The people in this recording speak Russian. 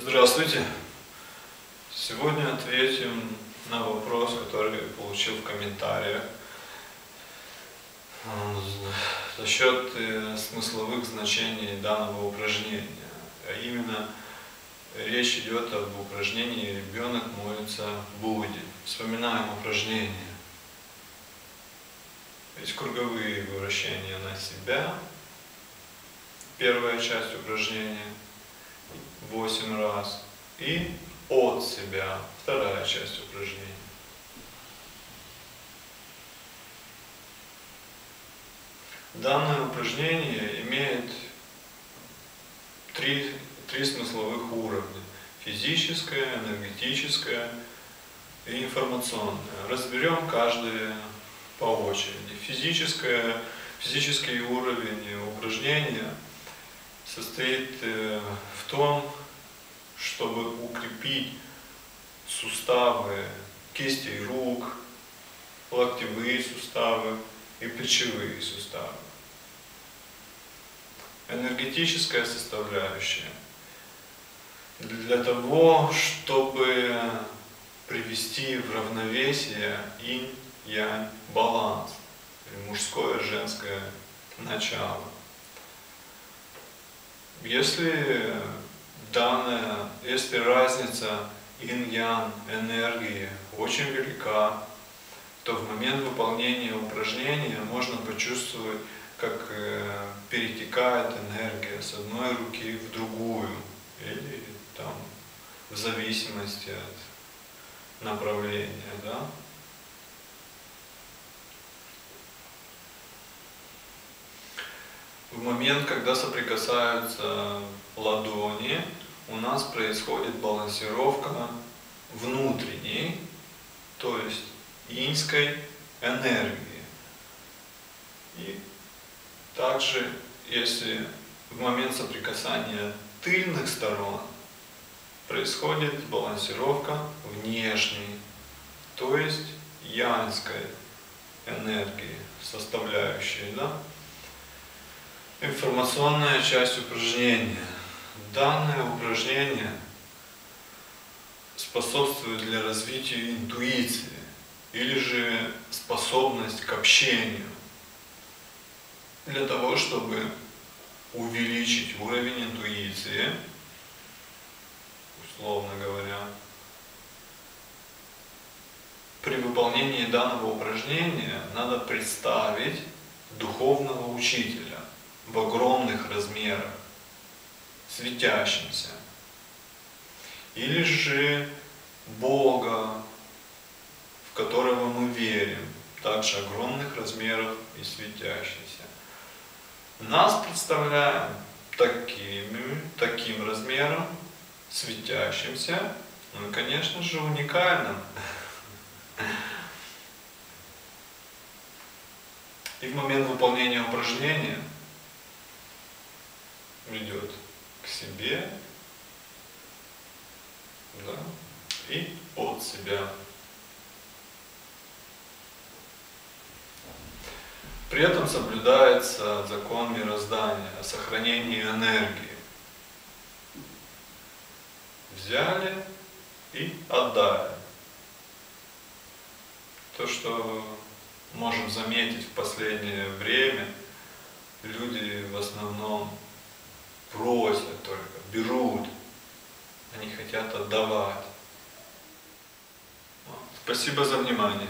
Здравствуйте. Сегодня ответим на вопрос, который получил в комментариях за счет э, смысловых значений данного упражнения. А именно речь идет об упражнении «Ребенок молится Будде». Вспоминаем упражнение. Есть круговые вращения на себя. Первая часть упражнения – 8 раз. И от себя, вторая часть упражнения. Данное упражнение имеет три, три смысловых уровня. Физическое, энергетическое и информационное. Разберем каждое по очереди. Физическое, физический уровень упражнения состоит э, в том, укрепить суставы кистей рук, локтевые суставы и плечевые суставы. Энергетическая составляющая для того, чтобы привести в равновесие инь-янь баланс, мужское женское начало. Если данная, если разница инь-ян энергии очень велика, то в момент выполнения упражнения можно почувствовать, как э, перетекает энергия с одной руки в другую, или там в зависимости от направления, да. В момент, когда соприкасаются ладони, у нас происходит балансировка внутренней, то есть иньской энергии. И также, если в момент соприкасания тыльных сторон происходит балансировка внешней, то есть янской энергии, составляющей, да? Информационная часть упражнения. Данное упражнение способствует для развития интуиции или же способность к общению для того, чтобы увеличить уровень интуиции, условно говоря, при выполнении данного упражнения надо представить духовного учителя в огромных размерах, светящимся. Или же Бога, в которого мы верим, также огромных размеров и светящийся. Нас представляем такими, таким размером, светящимся, ну и, конечно же, уникальным. И в момент выполнения упражнения ведет к себе да, и от себя. При этом соблюдается закон мироздания о сохранении энергии. Взяли и отдали. То, что можем заметить в последнее время, люди в основном просят только, берут, они хотят отдавать. Спасибо за внимание.